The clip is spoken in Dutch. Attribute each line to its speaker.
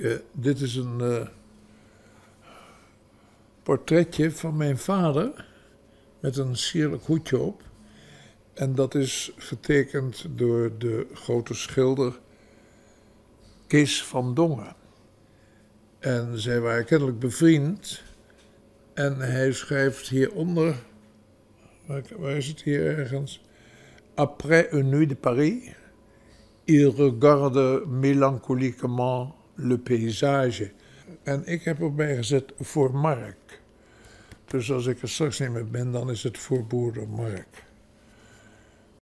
Speaker 1: uh, dit is een uh, portretje van mijn vader met een sierlijk hoedje op. En dat is getekend door de grote schilder Kees van Dongen. En zij waren kennelijk bevriend. En hij schrijft hieronder, waar is het hier ergens? Après une nuit de Paris, il regarde mélancoliquement le paysage. En ik heb erbij gezet voor Mark. Dus als ik er straks niet meer ben, dan is het voor Boerder Mark.